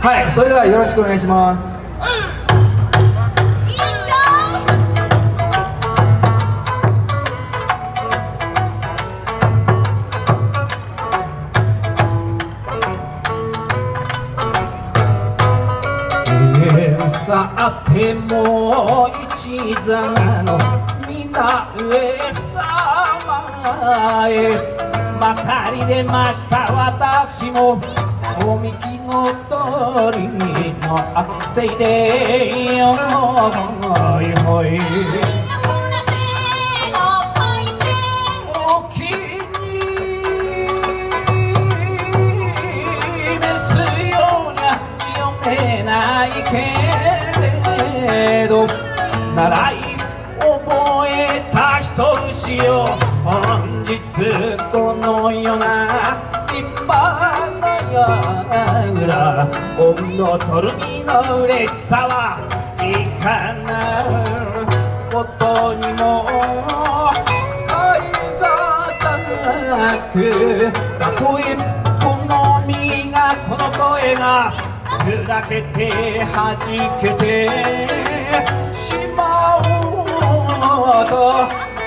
はいそれではよろしくお願いします。よいしょえーさてもう一座の皆上様へ。まかり出ました。私もおみきのりの悪性でよほいほいこなせの回線お気に召すようには読めないけれど習いやら温度取る身の嬉しさはいかなことにも買いがたくたとえこの身がこの声が砕けて弾けてしまおうと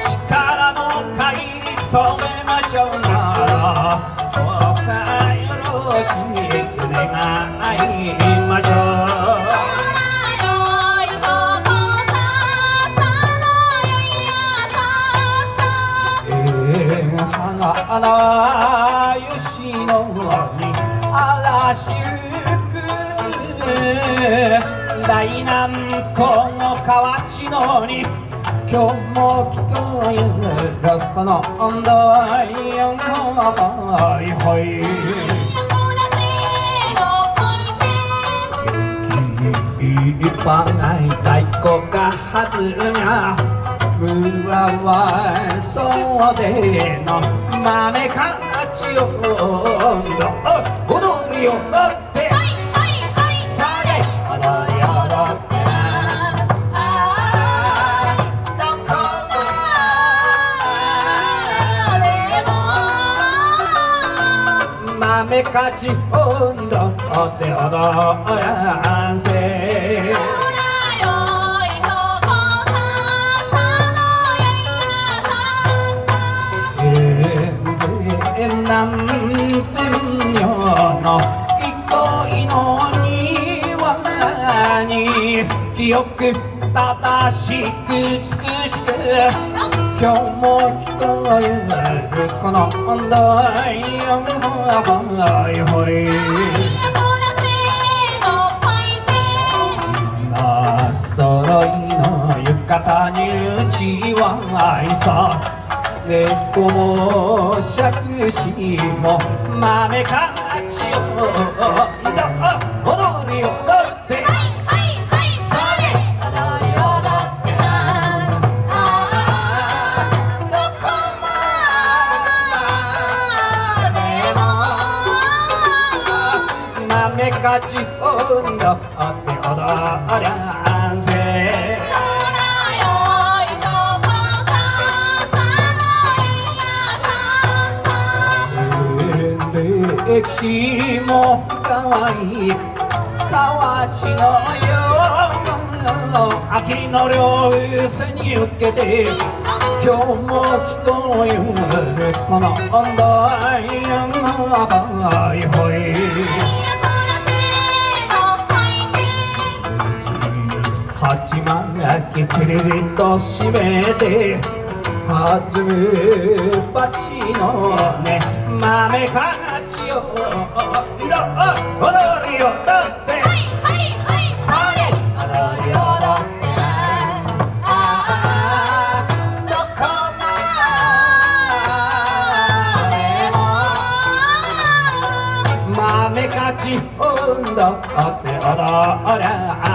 力の限り努めましょうなどうかよろしく願い花よしのに嵐ゆく大南この河内のに今日も聞こえるこの温度よほいほい。回線いっぱい太鼓が弾みゃ村はそうでの豆かちを踊りを踊ってはいはいはいされ踊り踊ってなあーどこまでも豆かちを踊ってなんつんよの憩いの庭に清く正しく美しく今日も聞こえるこの温度よほいほいこなせの回線な揃いの浴衣にうちは愛さ。猫も杓子も豆かちを踊り踊って。はいはいはいそれ踊り踊ってなあどこまでも豆かちを踊って踊り歴史も深い河内のよう秋の両薄に受けて今日も聞こえるこの温度はいほいこなせの回線鉢巻きくるりと締めて弾む鉢のね豆かちを踊りを踊ってはいはいはいそれ踊り踊ってあどこまでも豆かちを踊って踊り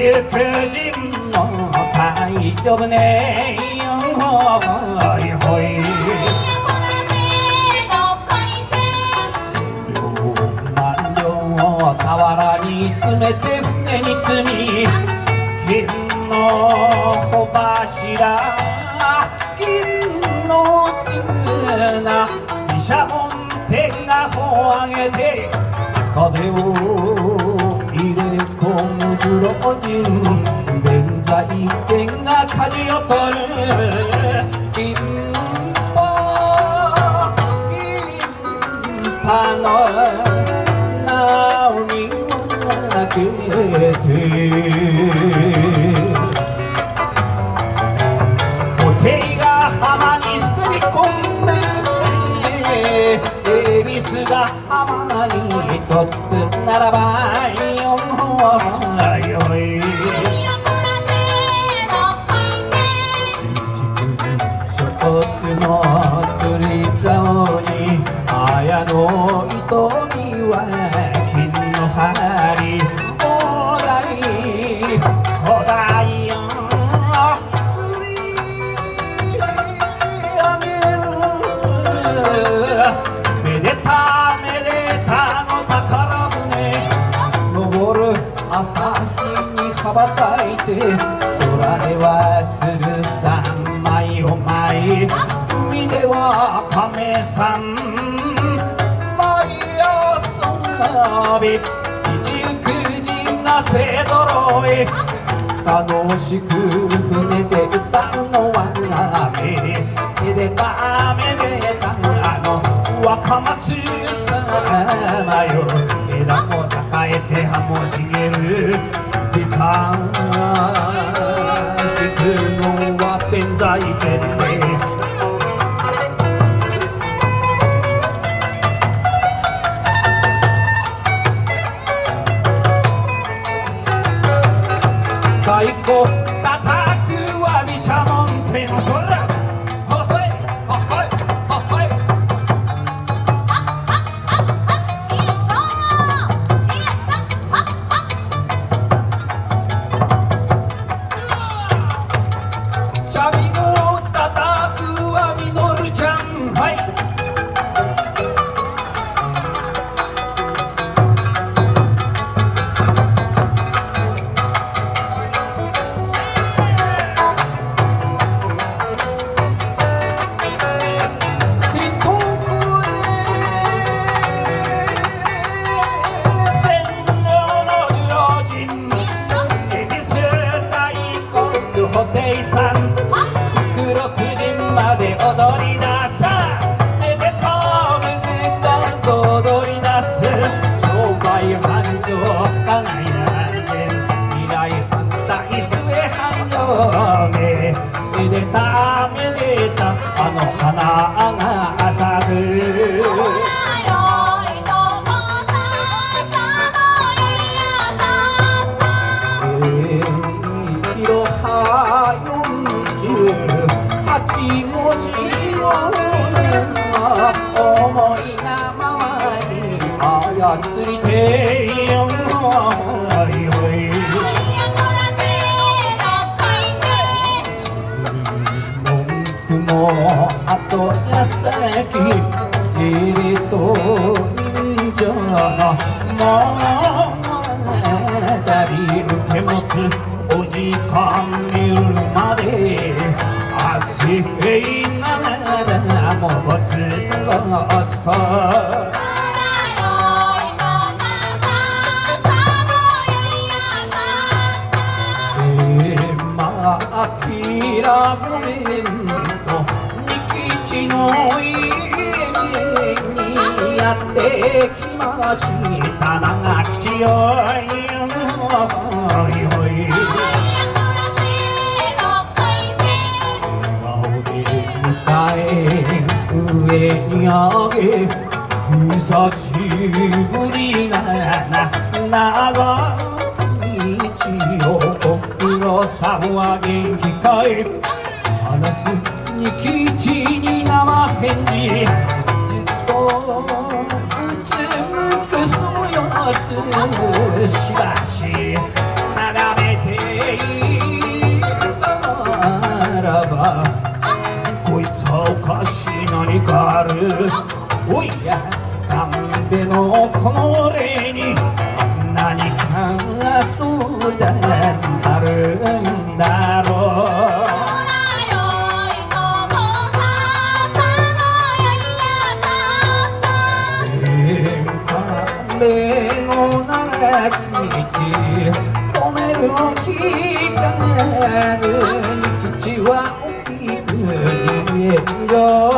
짙어진 바위 때문에 영호이 호이に詰めて船に積み銀の帆柱銀の綱毘沙門天が帆を上げて風をれ込むブロ人弁財天が舵を取る銀波銀波の波を開けて布袋が浜にすり込んで恵比寿が浜にとつくならばよよい羽ばたいて空では鶴さん舞を舞海では亀さん。舞遊び一行人が勢ぞろい。楽しく船で歌うのはめめでためでたあの若松様よ。枝も栄えて葉も茂る。時 passado. 48文字を思いがままに操りてよ文句も後先入れと人情の物がらもぼつぼつとまあきらごめんと仁吉の家にやってきました長吉よいおい顔上に上げ久しぶりなな長い道を黒さんは元気かい話すに吉に生返事。じっとうつむくその様子しばし。おいや神戸のこの霊に何かがそうだなるんだろう。空よいとこささのやいやささ天下目の長き道止める気がず基地は大きく言えるよ。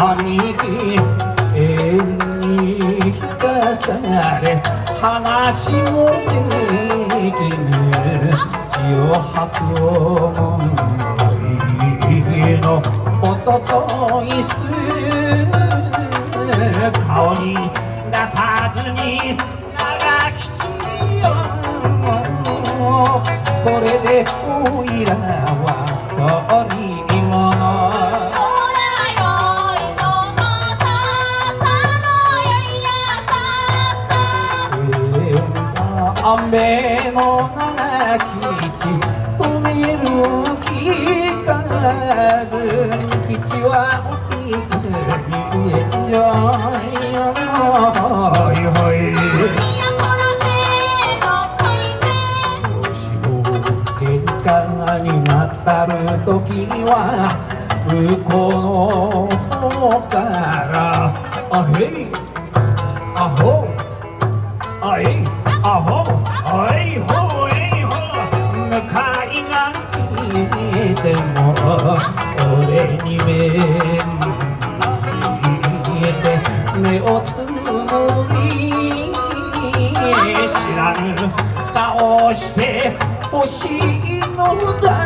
兄貴永遠に引かされ話もできぬ血を吐く思いのおとといす顔に出さずに長吉よこれでおいらは一人雨の長き地止める気がず基地は大きく見えよよほいほい。横らせの海線もしも喧嘩になったる時は向こうの方からあへい。俺に目に見えて目をつむり知らぬ顔してほしいのだ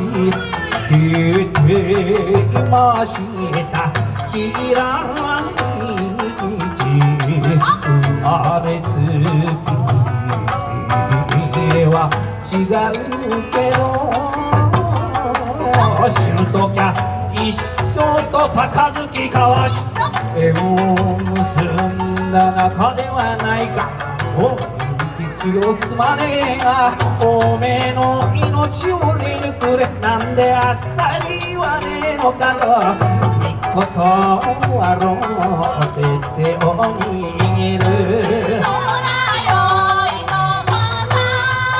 話聞いてました。ひらにち生まれつき。は違うけど死ぬときゃ一生と杯交わし縁を結んだ仲ではないか。お吉をすまねえがおめえの命を俺にくれなんであっさり言わねえのかとみっことはろうて手を握る空よいとこさ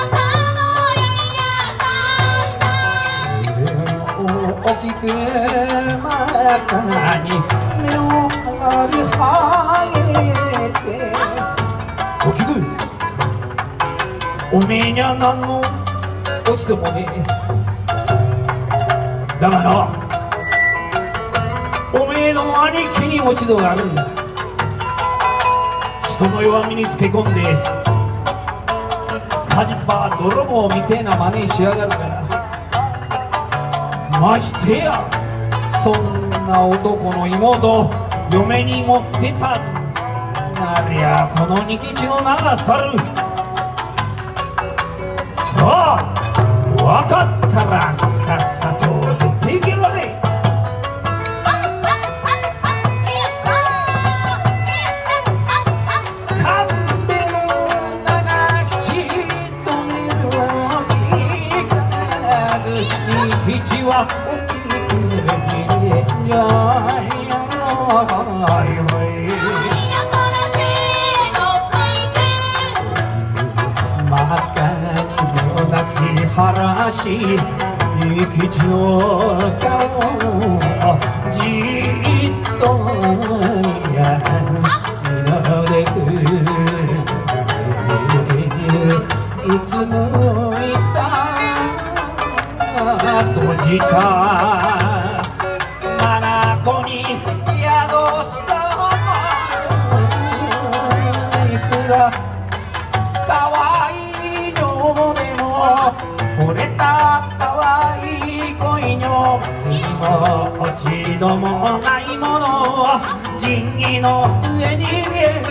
さのやいやささ大きく真っ赤に目を張り上おめえにゃ何の。落ちてもねえ。だがなおめえの兄貴に落ち度があるんだ。人の弱みにつけ込んで火事場泥棒みてえな真似しやがるから。ましてやそんな男の妹嫁に持ってた。なりゃこの仁吉の名が廃る。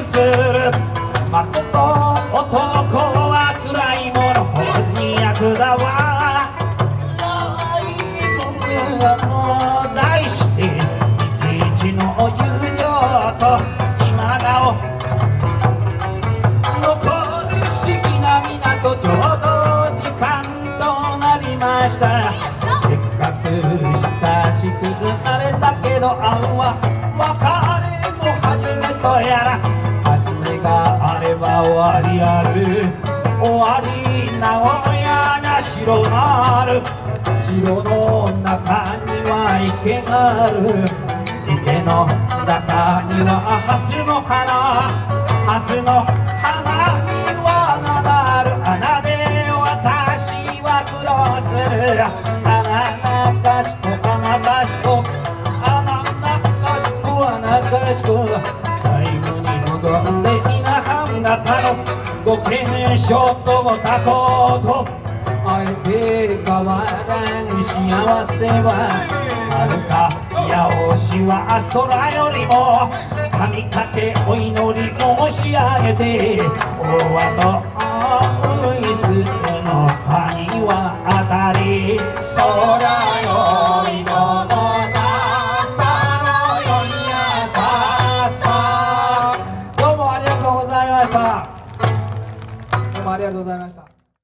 現するば終わりある。終わり名古屋な城がある。城の中には池がある。池の中には蓮の花。蓮の花にはなだる。穴で私は苦労する。半型のご健勝とご多幸と。あえて変わらぬ幸せはあるか。いやおしは空よりも。神かけお祈り申し上げて。大和とウイスの谷はあたり。空